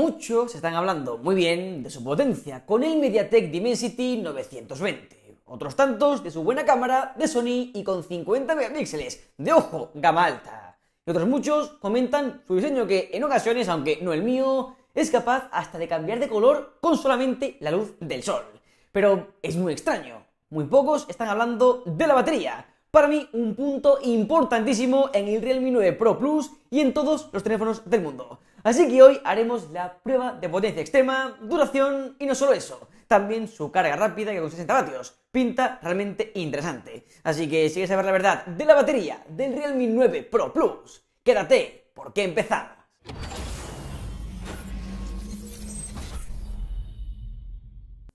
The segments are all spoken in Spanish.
Muchos están hablando muy bien de su potencia con el MediaTek Dimensity 920. Otros tantos de su buena cámara de Sony y con 50 megapíxeles de ojo, gama alta. Y otros muchos comentan su diseño que en ocasiones, aunque no el mío, es capaz hasta de cambiar de color con solamente la luz del sol. Pero es muy extraño. Muy pocos están hablando de la batería. Para mí, un punto importantísimo en el Realme 9 Pro Plus y en todos los teléfonos del mundo. Así que hoy haremos la prueba de potencia extrema, duración y no solo eso, también su carga rápida que con 60 vatios. Pinta realmente interesante. Así que si quieres saber la verdad de la batería del Realme 9 Pro Plus, quédate porque empezamos.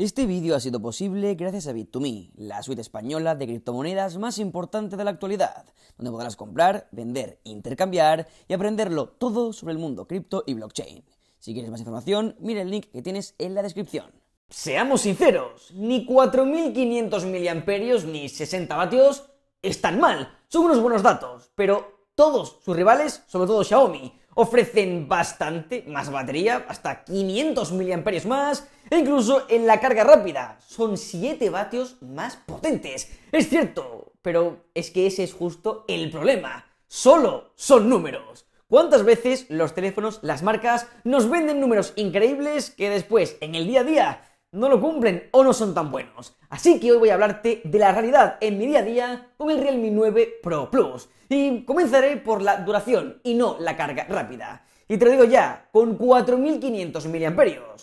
Este vídeo ha sido posible gracias a Bit2Me, la suite española de criptomonedas más importante de la actualidad, donde podrás comprar, vender, intercambiar y aprenderlo todo sobre el mundo cripto y blockchain. Si quieres más información, mira el link que tienes en la descripción. Seamos sinceros, ni 4500 mAh ni 60 vatios están mal, son unos buenos datos, pero todos sus rivales, sobre todo Xiaomi, ofrecen bastante más batería, hasta 500 mAh más, e incluso en la carga rápida son 7 vatios más potentes. Es cierto, pero es que ese es justo el problema. Solo son números. ¿Cuántas veces los teléfonos, las marcas, nos venden números increíbles que después, en el día a día, no lo cumplen o no son tan buenos. Así que hoy voy a hablarte de la realidad en mi día a día con el Realme 9 Pro Plus. Y comenzaré por la duración y no la carga rápida. Y te lo digo ya, con 4500 mAh.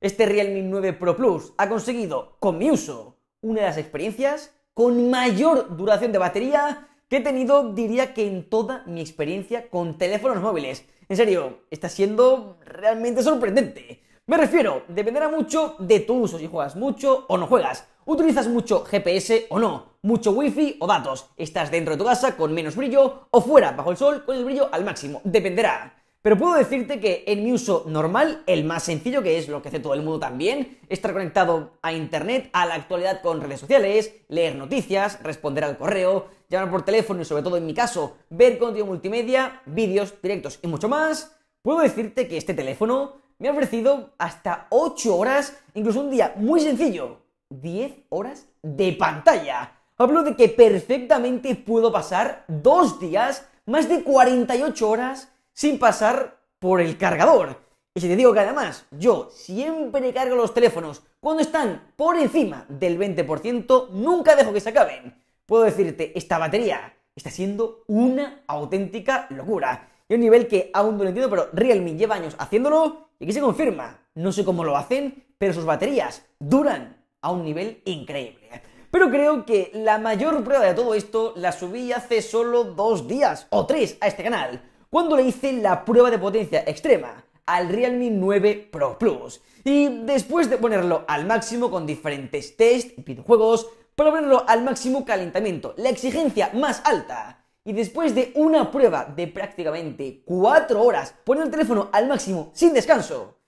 Este Realme 9 Pro Plus ha conseguido, con mi uso, una de las experiencias con mayor duración de batería que he tenido, diría que en toda mi experiencia con teléfonos móviles. En serio, está siendo realmente sorprendente. Me refiero, dependerá mucho de tu uso, si juegas mucho o no juegas. ¿Utilizas mucho GPS o no? ¿Mucho wifi o datos? ¿Estás dentro de tu casa con menos brillo o fuera, bajo el sol, con el brillo al máximo? Dependerá. Pero puedo decirte que en mi uso normal, el más sencillo, que es lo que hace todo el mundo también, estar conectado a internet, a la actualidad con redes sociales, leer noticias, responder al correo, llamar por teléfono y sobre todo en mi caso, ver contenido multimedia, vídeos, directos y mucho más, puedo decirte que este teléfono me ha ofrecido hasta 8 horas, incluso un día muy sencillo, 10 horas de pantalla. Hablo de que perfectamente puedo pasar dos días, más de 48 horas, sin pasar por el cargador. Y si te digo que además yo siempre cargo los teléfonos cuando están por encima del 20%, nunca dejo que se acaben. Puedo decirte, esta batería está siendo una auténtica locura. Y un nivel que aún no lo entiendo, pero Realme lleva años haciéndolo y que se confirma. No sé cómo lo hacen, pero sus baterías duran a un nivel increíble. Pero creo que la mayor prueba de todo esto la subí hace solo dos días o tres a este canal, cuando le hice la prueba de potencia extrema al Realme 9 Pro Plus. Y después de ponerlo al máximo con diferentes test y videojuegos, para ponerlo al máximo calentamiento, la exigencia más alta, y después de una prueba de prácticamente 4 horas poniendo el teléfono al máximo sin descanso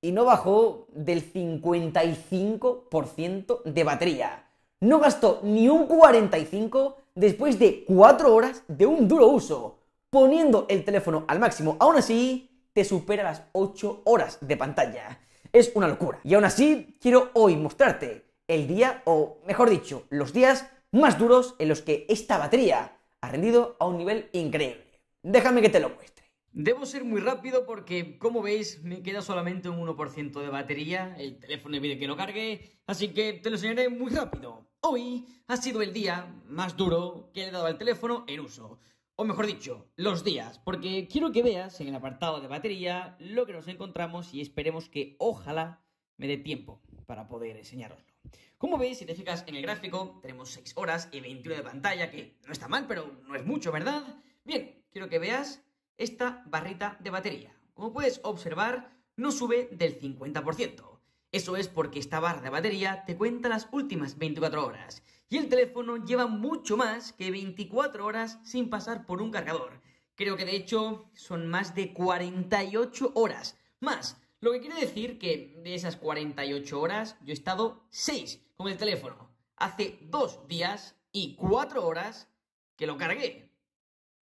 y no bajó del 55% de batería. No gastó ni un 45 después de 4 horas de un duro uso, poniendo el teléfono al máximo. Aún así, te supera las 8 horas de pantalla. Es una locura. Y aún así, quiero hoy mostrarte el día, o mejor dicho, los días más duros en los que esta batería ha rendido a un nivel increíble. Déjame que te lo muestre. Debo ser muy rápido porque, como veis, me queda solamente un 1% de batería, el teléfono pide que no cargue, así que te lo enseñaré muy rápido. Hoy ha sido el día más duro que he dado al teléfono en uso. O mejor dicho, los días, porque quiero que veas en el apartado de batería lo que nos encontramos y esperemos que ojalá me dé tiempo para poder enseñaroslo. Como veis, si te fijas en el gráfico, tenemos 6 horas y 21 de pantalla, que no está mal, pero no es mucho, ¿verdad? Bien, quiero que veas esta barrita de batería. Como puedes observar, no sube del 50%. Eso es porque esta barra de batería te cuenta las últimas 24 horas. Y el teléfono lleva mucho más que 24 horas sin pasar por un cargador. Creo que de hecho son más de 48 horas. Más, lo que quiere decir que de esas 48 horas yo he estado 6 con el teléfono. Hace 2 días y 4 horas que lo cargué.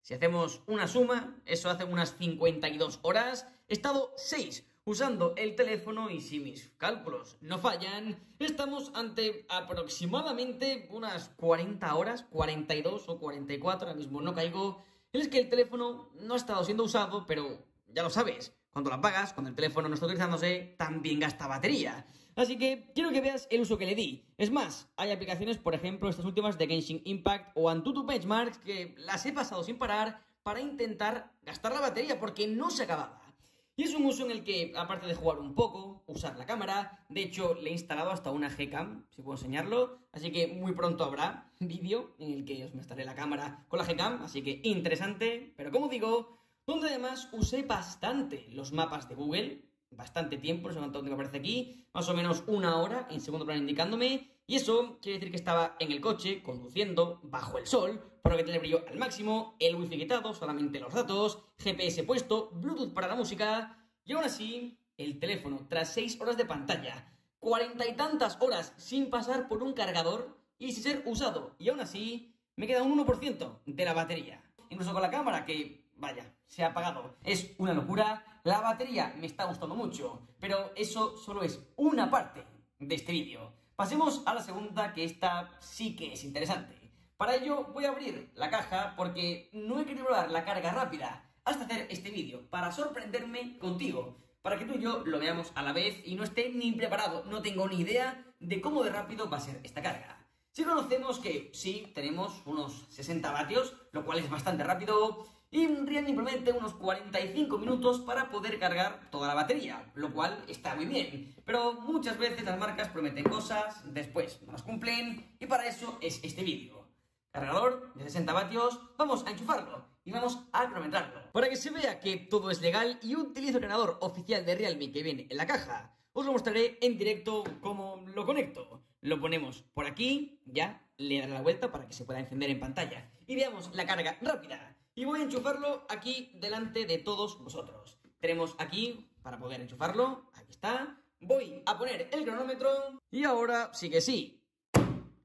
Si hacemos una suma, eso hace unas 52 horas. He estado 6 usando el teléfono y si mis cálculos no fallan, estamos ante aproximadamente unas 40 horas, 42 o 44, ahora mismo no caigo, es que el teléfono no ha estado siendo usado, pero ya lo sabes, cuando lo apagas, cuando el teléfono no está utilizándose, también gasta batería. Así que quiero que veas el uso que le di. Es más, hay aplicaciones, por ejemplo, estas últimas de Genshin Impact o Antutu Benchmarks, que las he pasado sin parar para intentar gastar la batería porque no se acababa. Y es un uso en el que, aparte de jugar un poco, usar la cámara, de hecho le he instalado hasta una Gcam, si puedo enseñarlo, así que muy pronto habrá vídeo en el que os mostraré la cámara con la Gcam, así que interesante, pero como digo, donde además usé bastante los mapas de Google, bastante tiempo, no sé cuánto me aparece aquí, más o menos una hora en segundo plano indicándome, y eso quiere decir que estaba en el coche, conduciendo, bajo el sol, lo que el brillo al máximo, el wifi quitado, solamente los datos, GPS puesto, Bluetooth para la música, y aún así, el teléfono, tras 6 horas de pantalla, cuarenta y tantas horas sin pasar por un cargador y sin ser usado, y aún así, me queda un 1% de la batería. Incluso con la cámara, que, vaya, se ha apagado. Es una locura, la batería me está gustando mucho, pero eso solo es una parte de este vídeo. Pasemos a la segunda, que esta sí que es interesante. Para ello voy a abrir la caja porque no he querido probar la carga rápida hasta hacer este vídeo, para sorprenderme contigo, para que tú y yo lo veamos a la vez y no esté ni preparado, no tengo ni idea de cómo de rápido va a ser esta carga. Si conocemos que sí, tenemos unos 60 vatios, lo cual es bastante rápido, y Realme promete unos 45 minutos para poder cargar toda la batería, lo cual está muy bien. Pero muchas veces las marcas prometen cosas, después no las cumplen, y para eso es este vídeo. Cargador de 60 vatios, vamos a enchufarlo y vamos a cronometrarlo. Para que se vea que todo es legal y utilizo el cargador oficial de Realme que viene en la caja, os lo mostraré en directo cómo lo conecto. Lo ponemos por aquí, ya, le daré la vuelta para que se pueda encender en pantalla. Y veamos la carga rápida. Y voy a enchufarlo aquí delante de todos vosotros. Tenemos aquí, para poder enchufarlo, aquí está. Voy a poner el cronómetro y ahora sí que sí.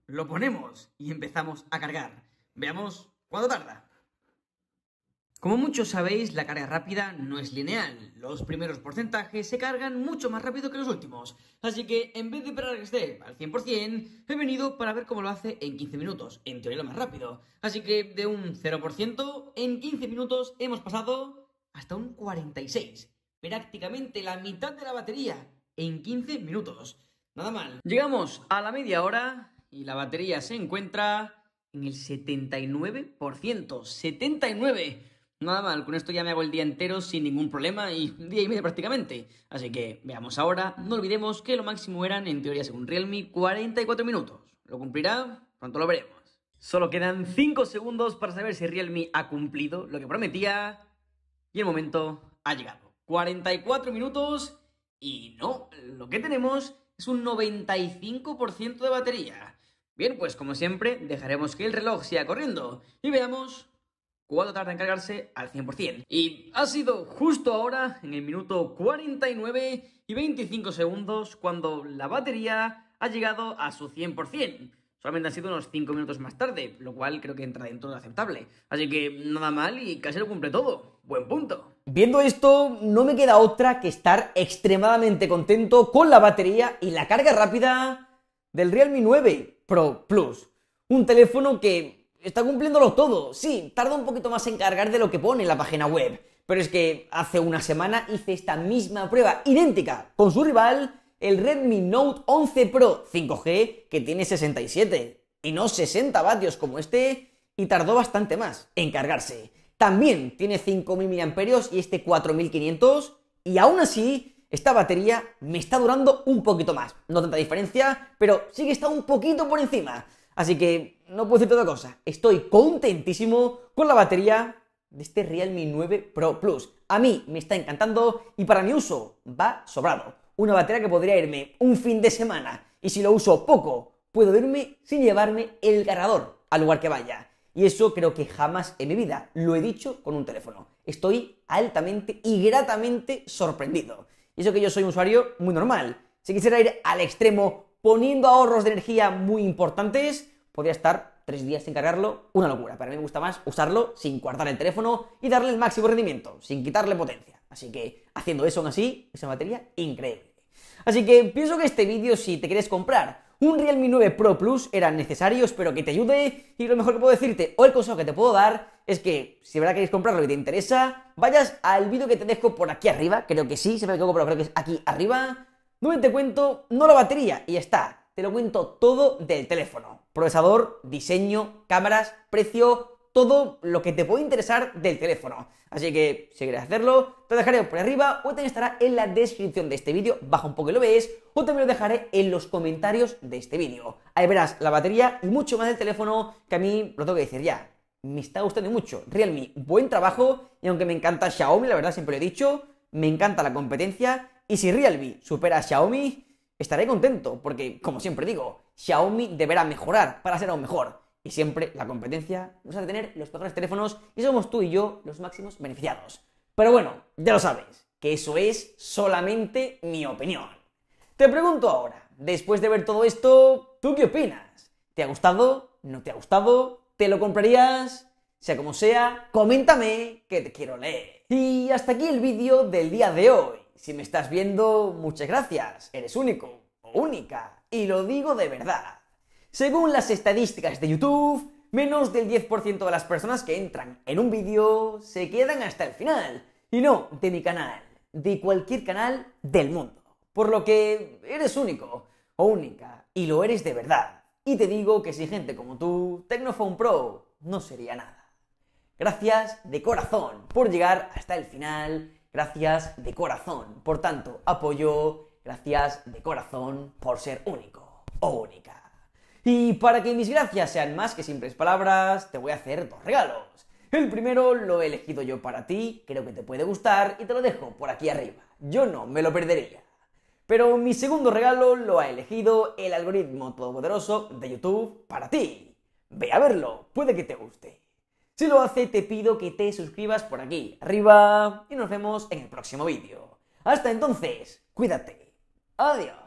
Lo ponemos y empezamos a cargar. Veamos cuánto tarda. Como muchos sabéis, la carga rápida no es lineal. Los primeros porcentajes se cargan mucho más rápido que los últimos. Así que, en vez de esperar que esté al 100%, he venido para ver cómo lo hace en 15 minutos. En teoría lo más rápido. Así que, de un 0%, en 15 minutos hemos pasado hasta un 46%. Prácticamente la mitad de la batería en 15 minutos. Nada mal. Llegamos a la media hora y la batería se encuentra en el 79%. 79%. Nada mal, con esto ya me hago el día entero sin ningún problema y día y medio prácticamente. Así que veamos ahora, no olvidemos que lo máximo eran, en teoría según Realme, 44 minutos. ¿Lo cumplirá? Pronto lo veremos. Solo quedan 5 segundos para saber si Realme ha cumplido lo que prometía y el momento ha llegado. 44 minutos y no, lo que tenemos es un 95% de batería. Bien, pues como siempre, dejaremos que el reloj siga corriendo y veamos cuánto tarda en cargarse al 100%. Y ha sido justo ahora, en el minuto 49 y 25 segundos, cuando la batería ha llegado a su 100%. Solamente han sido unos 5 minutos más tarde, lo cual creo que entra dentro de aceptable. Así que nada mal y casi lo cumple todo. Buen punto. Viendo esto, no me queda otra que estar extremadamente contento con la batería y la carga rápida del Realme 9 Pro Plus. Un teléfono que está cumpliéndolo todo. Sí, tarda un poquito más en cargar de lo que pone en la página web. Pero es que hace una semana hice esta misma prueba idéntica con su rival, el Redmi Note 11 Pro 5G, que tiene 67 y no 60 vatios como este, y tardó bastante más en cargarse. También tiene 5000 mAh y este 4500, y aún así, esta batería me está durando un poquito más. No tanta diferencia, pero sí que está un poquito por encima. Así que no puedo decirte otra cosa. Estoy contentísimo con la batería de este Realme 9 Pro Plus. A mí me está encantando y para mi uso va sobrado. Una batería que podría irme un fin de semana y si lo uso poco, puedo irme sin llevarme el cargador al lugar que vaya. Y eso creo que jamás en mi vida lo he dicho con un teléfono. Estoy altamente y gratamente sorprendido. Y eso que yo soy un usuario muy normal. Si quisiera ir al extremo poniendo ahorros de energía muy importantes, podría estar tres días sin cargarlo, una locura. Pero a mí me gusta más usarlo sin guardar el teléfono y darle el máximo rendimiento, sin quitarle potencia. Así que haciendo eso aún así, esa batería, increíble. Así que pienso que este vídeo, si te quieres comprar un Realme 9 Pro Plus, era necesario, espero que te ayude. Y lo mejor que puedo decirte, o el consejo que te puedo dar, es que si de verdad queréis comprarlo y te interesa, vayas al vídeo que te dejo por aquí arriba, creo que sí, se me equivoco, pero creo que es aquí arriba, donde te cuento, no la batería, y está, te lo cuento todo del teléfono. Procesador, diseño, cámaras, precio, todo lo que te puede interesar del teléfono. Así que, si quieres hacerlo, te dejaré por arriba o también estará en la descripción de este vídeo, baja un poco y lo ves, o también lo dejaré en los comentarios de este vídeo. Ahí verás la batería y mucho más del teléfono que a mí lo tengo que decir ya. Me está gustando mucho. Realme, buen trabajo, y aunque me encanta Xiaomi, la verdad siempre lo he dicho, me encanta la competencia, y si Realme supera a Xiaomi, estaré contento, porque, como siempre digo, Xiaomi deberá mejorar para ser aún mejor y siempre la competencia nos hace tener los mejores teléfonos y somos tú y yo los máximos beneficiados. Pero bueno, ya lo sabes, que eso es solamente mi opinión. Te pregunto ahora, después de ver todo esto, ¿tú qué opinas? ¿Te ha gustado? ¿No te ha gustado? ¿Te lo comprarías? Sea como sea, coméntame que te quiero leer. Y hasta aquí el vídeo del día de hoy. Si me estás viendo, muchas gracias. Eres único o única. Y lo digo de verdad. Según las estadísticas de YouTube, menos del 10% de las personas que entran en un vídeo se quedan hasta el final. Y no de mi canal, de cualquier canal del mundo. Por lo que eres único o única, y lo eres de verdad. Y te digo que si gente como tú, Tecnophone Pro, no sería nada. Gracias de corazón por llegar hasta el final. Gracias de corazón por tanto apoyo. Gracias de corazón por ser único o única. Y para que mis gracias sean más que simples palabras, te voy a hacer dos regalos. El primero lo he elegido yo para ti, creo que te puede gustar y te lo dejo por aquí arriba. Yo no me lo perdería. Pero mi segundo regalo lo ha elegido el algoritmo todopoderoso de YouTube para ti. Ve a verlo, puede que te guste. Si lo hace, te pido que te suscribas por aquí arriba y nos vemos en el próximo vídeo. Hasta entonces, cuídate. Adiós.